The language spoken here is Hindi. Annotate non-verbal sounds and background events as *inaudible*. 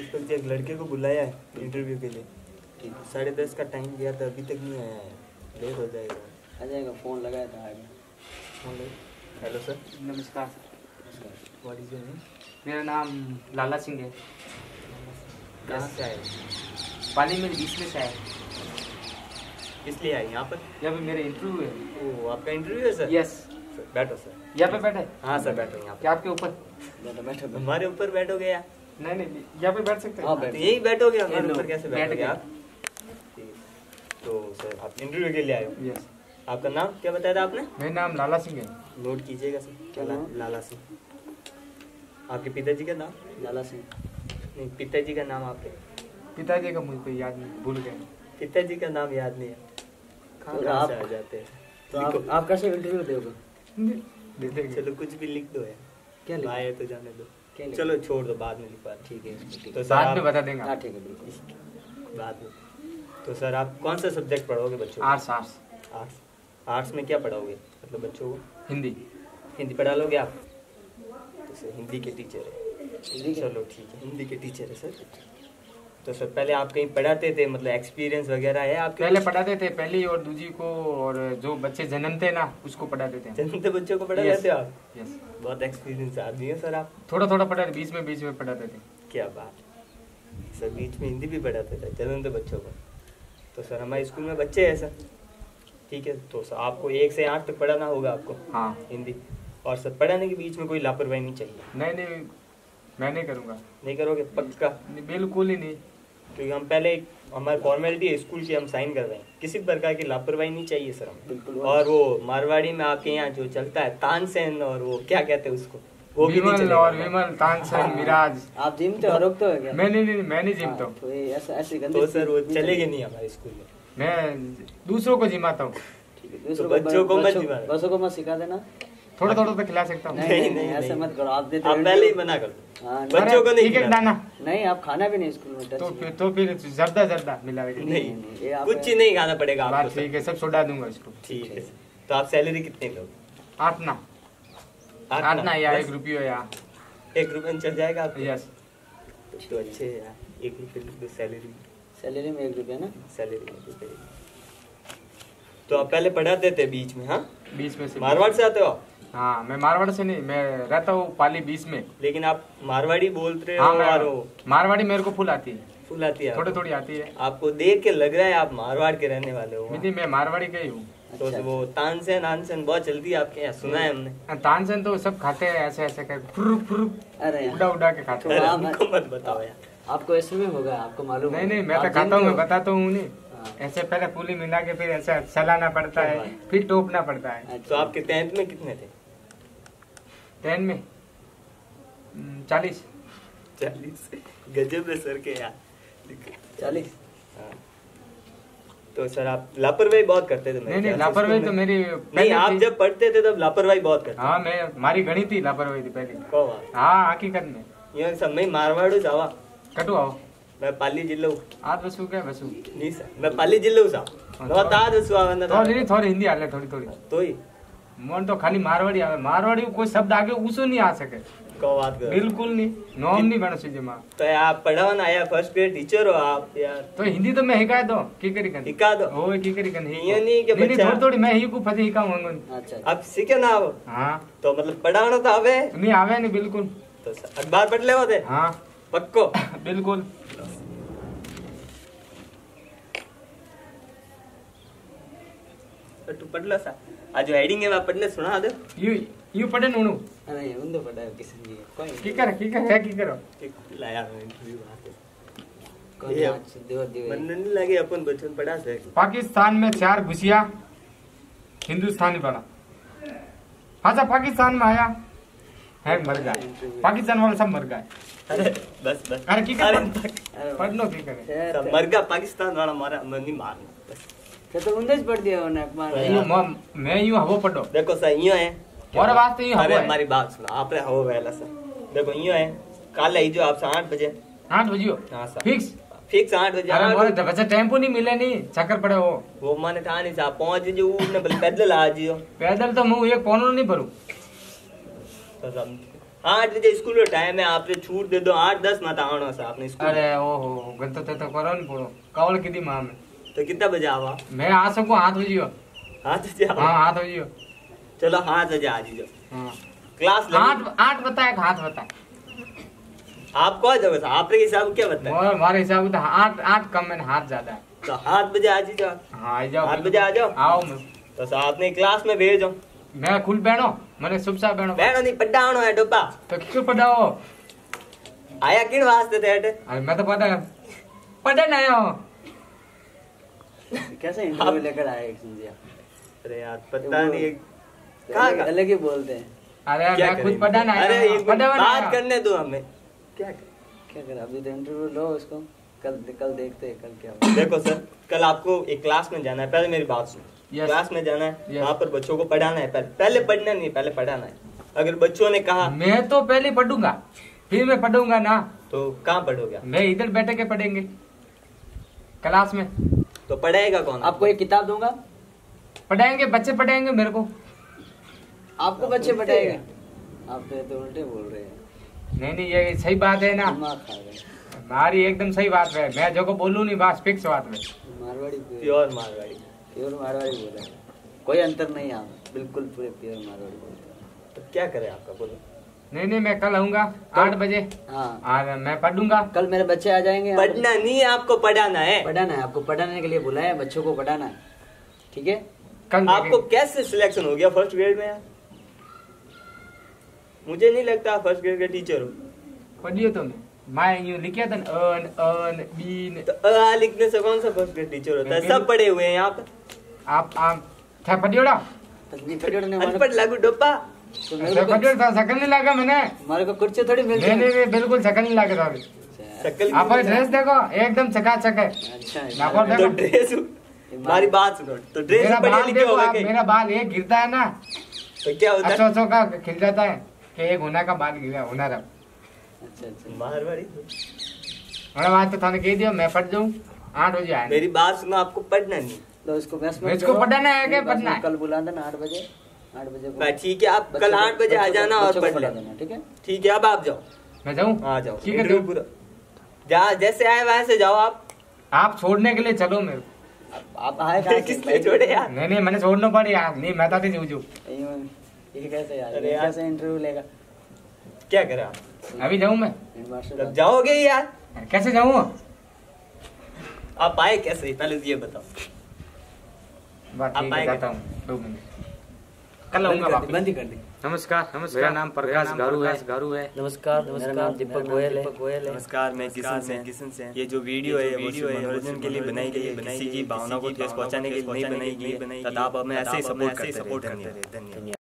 इस वक्त एक लड़के को बुलाया है इंटरव्यू के लिए। ठीक है साढ़े दस का टाइम दिया था अभी तक नहीं आया है। लेट हो जाएगा। आ जाएगा फ़ोन लगाया था आ गया हेलो सर नमस्कार sir what is your name मेरा नाम लाला सिंह है। कहाँ से आए? पाली में बीच में से है किस लिए आए? यहाँ पर? यहाँ पे मेरा इंटरव्यू है। ओ आपका इंटरव्यू है सर यस सर, बैठो सर यहाँ पे बैठे? हाँ सर बैठो यहाँ पे। आपके ऊपर? बैठो बैठो। हमारे ऊपर बैठोगे या? नहीं नहीं यहाँ पे बैठ सकते हाँ, हैं। तो यही बैठोगे हमारे ऊपर कैसे बैठोगे आप? तो सर आप इंटरव्यू के लिए आए हो? यस आपका नाम क्या बताया था आपने? मेरा नाम लाला सिंह है। नोट कीजिएगा सर। क्या नाम? लाला सिंह। आपके पिताजी का नाम? लाला सिंह। नहीं पिताजी का नाम आपके। पिताजी का मुझको याद नहीं भूल गए पिताजी का नाम याद नहीं है। कहाँ तो कहाँ से आप- आ जाते हैं? तो आप आप कैसे इंटरव्यू दोगे दे देंगे चलो कुछ भी लिख दो यार। क्या लिखा? आए तो जाने दो? चलो छोड़ दो बाद में लिखवा ठीक है तो सर बाद में आप बता देंगे हाँ ठीक है बिल्कुल। बाद में। तो सर आप कौन सा सब्जेक्ट पढ़ोगे बच्चों आर्ट्स आर्ट्स। आर्ट्स। आर्ट्स में क्या पढ़ाओगे मतलब बच्चों को? हिंदी। हिंदी पढ़ा लोगे आप? तो सर हिंदी के टीचर है। हिंदी चलो ठीक है हिंदी के टीचर है सर। तो सर पहले आप कहीं पढ़ाते थे मतलब एक्सपीरियंस वगैरह है आपके पहले पढ़ाते थे पहली और दूसरी को और जो बच्चे जन्मते ना उसको पढ़ाते थे। जन्मते बच्चों को पढ़ा Yes. आप? यस बहुत एक्सपीरियंस आदमी है सर आप? थोड़ा थोड़ा पढ़ा बीच में बीच में पढ़ाते थे। क्या बात सर बीच में हिंदी भी पढ़ाते थे जन्मते बच्चों को। तो सर हमारे स्कूल में बच्चे हैं सर। ठीक है तो सर आपको एक से आठ तक पढ़ाना होगा आपको हाँ। हिंदी। और सर पढ़ाने के बीच में कोई लापरवाही नहीं चाहिए? नहीं नहीं मैं नहीं करूँगा। नहीं करोगे? पक्का? बिल्कुल ही नहीं। क्योंकि हम पहले हमारी फॉर्मेलिटी है स्कूल की हम साइन कर रहे हैं। किसी प्रकार की लापरवाही नहीं चाहिए सर हमें। और वो मारवाड़ी में आपके यहाँ जो चलता है तानसेन और वो क्या कहते हैं उसको? वो भी नहीं विमल चलेगा। और विमल तानसेन मिराज। आप जिम तो रोक तो है क्या? मैं नहीं नहीं मैं नहीं जिमता हाँ, हूँ तो ऐसा ऐसी गंदी तो सर वो चलेगे नहीं हमारे स्कूल में। मैं दूसरों को जिमाता हूँ। है, तो बच्चों को मत बच्चों- बच्चों को मत सिखा देना। थोड़ा थोड़ा तो खिला सकता हूँ। नहीं नहीं, ऐसा। मत करो आप देते आप पहले ही। मना कर दो। हाँ, बच्चों को नहीं ठीक खिलाना। नहीं आप खाना भी नहीं स्कूल में तो फिर तो फिर जर्दा जर्दा मिला नहीं नहीं, नहीं, ये आप- कुछ ही नहीं खाना पड़ेगा आपको ठीक है सब। छोड़ा दूँगा इसको। ठीक है। तो आप सैलरी कितने लोग? आठ ना आठ ना या एक रुपये या एक रुपये में चल जाएगा आपको? यस तो अच्छे है यार एक रुपये सैलरी सैलरी में एक रुपया ना? सैलरी में रुपये। तो आप पहले पढ़ाते थे बीच में हाँ? बीच में से मारवाड़ से आते हो आप? हाँ मैं मारवाड़ से नहीं मैं रहता हूँ पाली बीच में। लेकिन आप मारवाड़ी बोलते रहे हो हाँ मारवाड़ी मेरे को फुल आती है। फुल आती है थोड़ी थोड़ी आती है। आपको देख के लग रहा है आप मारवाड़ के रहने वाले हो। नहीं मैं मारवाड़ी का ही हूँ। तो अच्छा। वो तानसेन आनसेन बहुत चलती है आपके यहाँ सुना है हमने। तानसेन तो सब खाते हैं ऐसे ऐसे कर फुर फुर अरे उड़ा उड़ा के खाते हैं। हमको मत बताओ यार। आपको इसमें होगा आपको मालूम नहीं नहीं मैं तो खाता हूँ मैं बताता हूँ नहीं हाँ। ऐसे पहले पुली मिला के फिर ऐसा चलाना पड़ता है फिर टोपना पड़ता है। तो आपके टेंथ में कितने थे? टेन में? हम्म, चालीस। चालीस? गजब है सर के यार। चालीस। हाँ। तो सर आप लापरवाही बहुत करते थे नहीं नहीं लापरवाही तो मेरी नहीं आप जब पढ़ते थे तब लापरवाही बहुत करते हाँ मैं मारी घनी थी लापरवाही थी पहले। हाँ। हकीकत में। ये सब मैं मारवाड़ू जावा। कटु आओ मैं पाली जिल्लो आज बसू क्या बसू? नहीं सर मैं पाली जिल्लो सा नो ताज सुआ वंदा थोड़ी नहीं थोड़ी हिंदी हाले थोड़ी थोड़ी। तो ही। मन तो खाली मारवाड़ी आवे। मारवाड़ी को कोई शब्द आगे उसो नहीं आ सके। को बात कर बिल्कुल नहीं। नॉम नहीं बन सीजे माँ। तो आप पढ़ावन आया फ़र्स्ट ग्रेड टीचर हो आप यार। तो हिंदी तो मैं हिकाय दो की करी कन हिका दो। ओ की करी कन ये नहीं कि बच्चा- थोड़ी थोड़ी मैं ही को फसे हिकाऊँगा अच्छा। आप सीखे ना आप। हाँ। तो मतलब पढ़ाना तो आवे। नहीं आवे नहीं बिल्कुल। तो अखबार पढ़ ले होते हाँ। पक्को। *laughs* बिल्कुल तो तू पढ़ लो सा आज जो हेडिंग है मैं पढ़ने सुना दे यू यू पढ़े नूणू अरे उंदे पड़ा है किसी ने कोई की करे की करे की करो लाया मैं इंटरव्यू वहाँ से कोई ये- आज देवर देवर मन नहीं लगे अपन बचपन पढ़ा से पाकिस्तान में चार घुसिया हिंदुस्तानी पड़ा अच्छा पाकिस्तान में आया है मर गए पाकिस्तान वाले सब मर गए अरे बस बस अरे की करे पढ़ लो की करे मर गया पाकिस्तान वाला मारा मैं नहीं मारना તે तो उंदेज पड़ दिया દેવો अपमान મારે मैं यूँ હવો पड़ो देखो सा यूँ है और बात तो यूँ हवे हमारी बात सुनो आपरे हवो वेला सर देखो यूँ है कल आई जो आपसे 8 बजे 8 बजे हाँ सर फिक्स फिक्स 8 बजे अरे मोरे तो बच्चा टेंपो नहीं मिले नहीं चक्कर पड़े वो वो माने था नहीं सा पहुँच जो ने बल पैदल आ जियो पैदल तो मैं एक पौनो नहीं भरू तो हम आठ बजे स्कूल का टाइम है आपने छूट दे दो आठ दस मत आना सा आपने स्कूल अरे ओहो गलत तो करो नहीं पूरो कावल की दी माँ में तो कितना बजे आवा मैं आ सकूँ हाथ बजियो हाथ बजे हाँ आओ हाथ बजियो चलो हाथ बजे आ जाइए हाँ। क्लास आठ आठ बताए हाथ बताए। आप कौन जगह आपके हिसाब क्या बताए? मोर हमारे हिसाब तो आठ आठ कम है हाथ ज़्यादा है। तो आठ बजे आ जाइए हाँ आ जाओ। आठ बजे आ जाओ। आओ मैं तो सर आपने क्लास में भेजो। मैं खुल बहनो मैंने शुभ सा बहनो बहनों नहीं पढ़ानो है डब्बा। तो क्यों पढ़ाओ? आया किन वास्ते थे? अरे मैं तो पढ़ा पढ़ा नहीं हो। कैसे इंटरव्यू लेकर आए एक संध्या अरे यार पता नहीं कहाँ अलग का? अलग ही बोलते हैं। अरे क्या मैं खुद? पढ़ा नहीं अरे बात करने दो हमें। क्या क्या कर अभी तो इंटरव्यू लो उसको कल कल देखते हैं कल क्या देखो सर कल आपको एक क्लास में जाना है पहले मेरी बात सुनो। Yes. क्लास में जाना है Yes. वहाँ पर बच्चों को पढ़ाना है पहले पहले पढ़ना नहीं पहले पढ़ाना है। अगर बच्चों ने कहा मैं तो पहले पढ़ूँगा फिर मैं पढ़ूँगा ना। तो कहाँ पढ़ोगे मैं इधर बैठे के पढ़ेंगे क्लास में। तो पढ़ाएगा कौन? आपको एक किताब दूँगा? पढ़ाएँगे बच्चे पढ़ाएँगे मेरे को। आपको बच्चे पढ़ाएगा? आप तो उल्टे बोल रहे हैं। नहीं नहीं ये सही बात है ना। हमारी एकदम सही बात है। मैं जो को बोलूँ नहीं बस फिक्स बात में मारवाड़ी प्योर मारवाड़ी। प्योर मारवाड़ी बोला है। कोई अंतर नहीं आप। बिल्कुल पूरे प्योर मारवाड़ी बोलते हैं। तो क्या करे आपका? बोलो। नहीं नहीं मैं कल आऊँगा आठ बजे। हाँ। और मैं पढ़ूँगा। कल मेरे बच्चे आ जाएँगे पढ़ना नहीं है आपको पढ़ाना है। पढ़ाना है आपको पढ़ाने के लिए बुलाया बच्चों को पढ़ाना है। ठीक है? कल आपको कैसे सिलेक्शन हो गया फ़र्स्ट ग्रेड में? यार मुझे नहीं लगता आप फ़र्स्ट ग्रेड के टीचर हो। पढ़ियो तो मैं। मैं यूँ लिखा था अन अन बीन। तो अ लिखने से कौन सा फ़र्स्ट ग्रेड टीचर होता है? सब पढ़े हुए हैं यहाँ पे आप आप था पढ़ियोड़ा तस्वीर पढ़ियो ने अनपढ़ लागू डब्बा तो था सकल नहीं लगा मैंने। हमारे को कुर्सी थोड़ी मिलती नहीं नहीं बिल्कुल सकल नहीं लगा था अभी। अच्छा, शक्ल आप ड्रेस देखो एकदम चकाचक है। अच्छा। ना पर तो ड्रेस हमारी बात सुनो तो ड्रेस मेरा लिखे होगा मेरा बाल एक गिरता है ना तो क्या होता है? अच्छो का खिल जाता है कि एक होना का बाल गिरा होना रहा। अच्छा अच्छा। मारवाड़ी मैंने आज तो थाने कह दिया मैं पढ़ जाऊँ आठ बजे आए मेरी बात सुनो आपको पढ़ना नहीं। तो इसको है क्या? पढ़ना में है? कल बुला देना आठ बजे। आठ बजे ठीक है आप कल आठ बजे आ जाना और पढ़ लेना। ठीक है? ठीक है अब आप जाओ। मैं जाऊँ? आ जाओ। ठीक है, पूरा जा जैसे आए वैसे जाओ आप। आप छोड़ने के लिए चलो मेरे को। आप- आए कहाँ किस लिए छोड़े यार? नहीं नहीं मैंने छोड़ना पड़ी यार। नहीं मैं तो जू जू ये कैसे यार? अरे यार। कैसे इंटरव्यू लेगा? क्या करे? आप अभी जाऊँ मैं? तब जाओगे यार। कैसे जाऊँ? आप आए कैसे? पहले ये बताओ। बात आप है आएँगे? जाता हूँ। दो मिनट। कल आऊँगा बंद वापस। बंद ही कर दी। नमस्कार नमस्कार मेरा नाम प्रकाश गारू है। गारू है। नमस्कार मेरा नाम दीपक गोयल है। गोयल है। नमस्कार मैं किशन से किशन से ये जो वीडियो है वीडियो है मनोरंजन के लिए बनाई गई है किसी की भावना को ठेस पहुँचाने के लिए नहीं बनाई गई है। तथा आप हमें ऐसे ही। सपोर्ट करते रहे धन्यवाद।